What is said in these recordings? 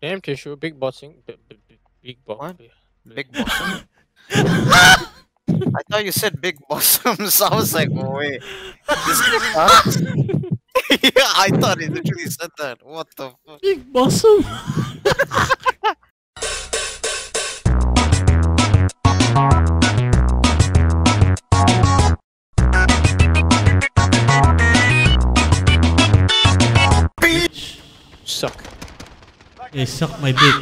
Damn tissue, big bossing, b- big boss. What? Big bossum. I thought you said big bossums. I was like, oh, wait. This sucks. yeah, I thought he literally said that. What the fuck? Big bossum. Hey, suck my dick.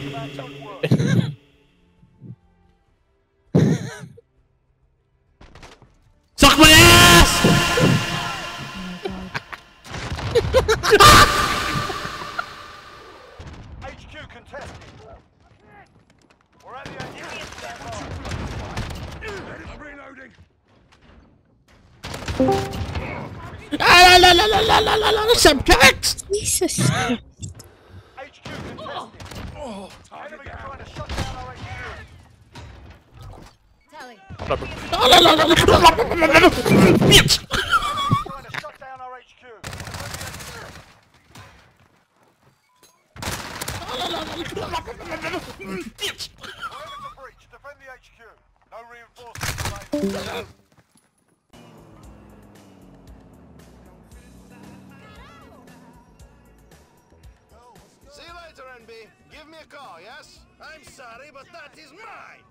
Suck my ass! HQ contested. We're at the I'm reloading. Ah, la, la, la, la, la, la, la, Some cats! Jesus. Oh, target gonna shut Bitch! trying to shut down our HQ. Defend the HQ. No reinforcements. You later, NB. Give me a call, yes? I'm sorry, but that is mine.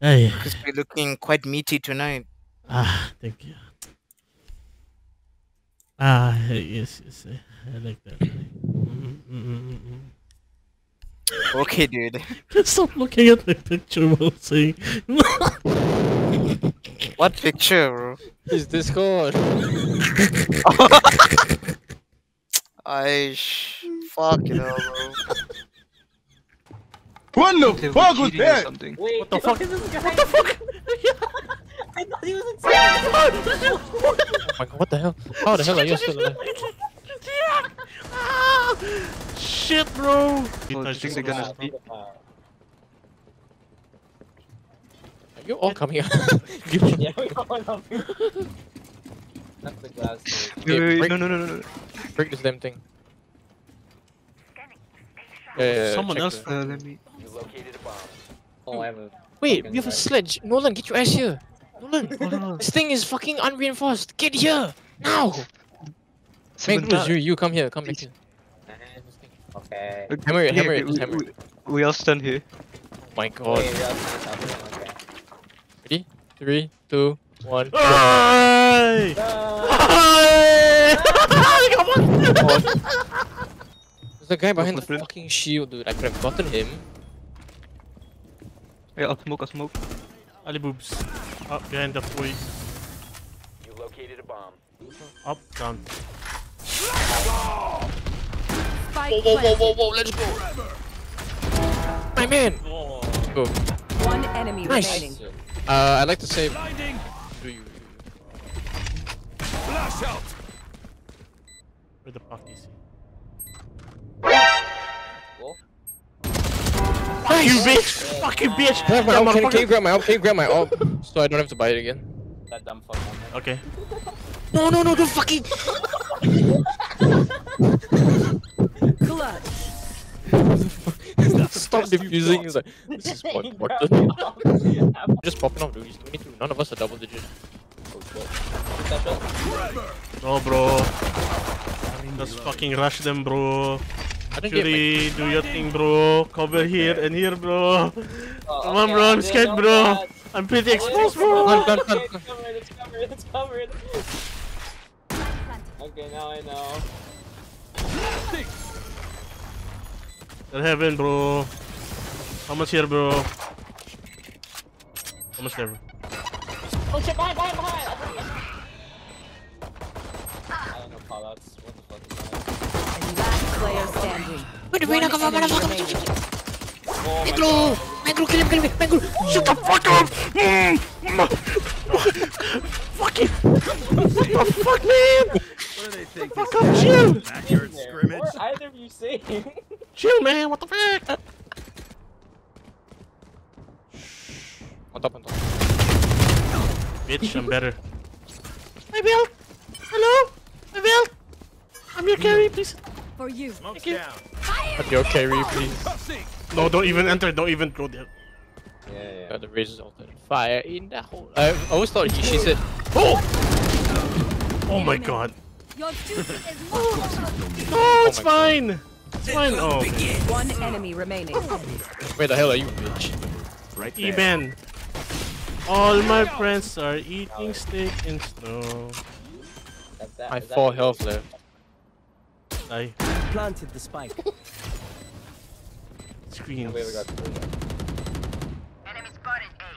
Hey, Because we're looking quite meaty tonight. ah, thank you. Ah, yes, yes, I, I like that. Mm. Okay, dude. Can't stop looking at my picture while saying. What picture, bro? His Discord. I bro. What the fuck was that? Wait, what the fuck is this guy? What the fuck? I thought he was insane. oh my god, what the hell? How the hell are you still alive? shit, bro. Oh, I think they're gonna. You all come here. yeah, we all come here. That's the glass. Dude. Wait, wait, wait, no, no, no, no. Break this damn thing. Yeah, yeah, yeah, Someone else. the- Uh, You located a bomb. Oh, I have a. Wait, we have a sledge. Nolan, get your ass here. Nolan, this thing is fucking unreinforced. Get here now. Mangrove, you, you come here. Come back here. Okay. Hammer it, hammer it, just hammer it. We all stand here. Oh my god. Okay. Ready? Three, two, one. Hey! No! Hey! Come on! There's a guy behind the Open. fucking shield, dude. I could have gotten him. Yeah, I'll smoke, I'll smoke. Ali boobs. Up behind the tree. You located a bomb. Up, down. Spike Whoa, whoa, whoa, whoa, whoa, let's go. My man. Go. One enemy Nice. remaining. Uh, I'd like to say. Do you? Flash out. Where the fuck is he? Fuck you, bitch! Fuck you, bitch! Grab my Yeah, op. Can, can you grab my op? Can you grab my op? So I don't have to buy it again. That dumb fuck. man. Okay. No, no, no, don't fucking. Clutch. Stop diffusing. He's like, this is what important. Oh, Just popping off, dude. He's 22. None of us are double digit. Oh, shit. No, bro. Just fucking rush them, bro. I didn't get my. Shuri, do your thing, bro. Cover here and here, bro. Oh, Come on, okay, bro. I'm scared, bro. bad. I'm pretty oh, exposed, bro. on, Gun, gun, okay, It's covered, it's covered, it's covered. Okay, now I know. They're heaven, bro. How much here, bro? How much there? Oh shit, behind, behind, behind! I don't know callouts. What the fuck is that? Last player standing. Where the One come from? Motherfucker! remaining. Oh my Mango! Mango, kill him, kill him! Mango! Shut the fuck up! Mm. fuck it! What the fuck, man? What do they think? Fuck up, chill! Backyard scrimmage? What are either of you saying? Chill, man. What the fuck? On top, on top. Bitch, I'm better. My belt! Hello? My belt! I'm your carry, please. For you. Smoke's you. down. But your carry, please. No, don't even enter. Don't even go there. Yeah, yeah. Got the razor's alternate fire in the hole. I always thought he, she said, Oh! Oh my god. Your duty is not Oh, it's oh my God. fine. It's fine. Oh. One enemy remaining. Where the hell are you, bitch? Right there. Eben. All my friends are eating steak and snow. That's that, My that four health left. I Planted the spike. screams. Wait, we got three.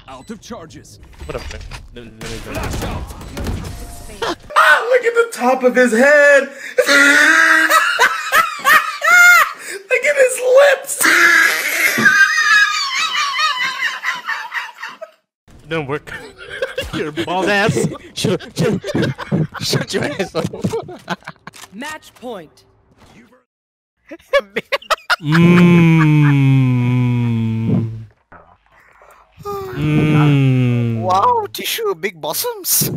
Out of charges. What up, man? Let- let me go. Ah, look at the top of his head. Look at his lips. It didn't work. Your bald ass. Shut, shut, shut your ass up. Match point. Mmm. Mmm. Wow, tissue, big bosoms.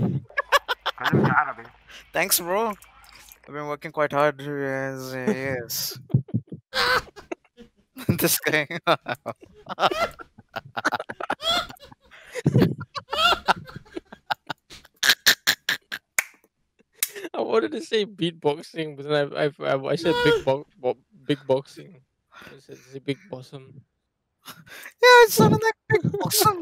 Thanks, bro. I've been working quite hard. Yes, yes. this guy. I wanted to say beatboxing, but then I, I, I, I said big bo- bo- big boxing. It's, it's a big possum. yeah, it's another big possum.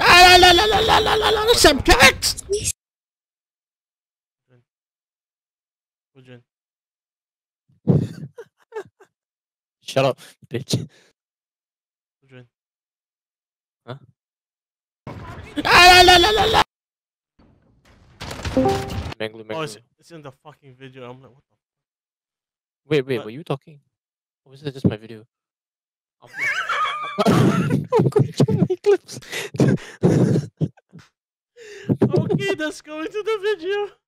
ah, la, la, la, la, la, la, la, some cats! Shut up, bitch. Children. Huh? Ah, la, la, la, la, la. Manglu, Oh, it's, it's in the fucking video. I'm like, what the fuck? Wait, wait, what? were you talking? Or was that just my video? I'm, I'm going to my clips. Okay, let's go into the video.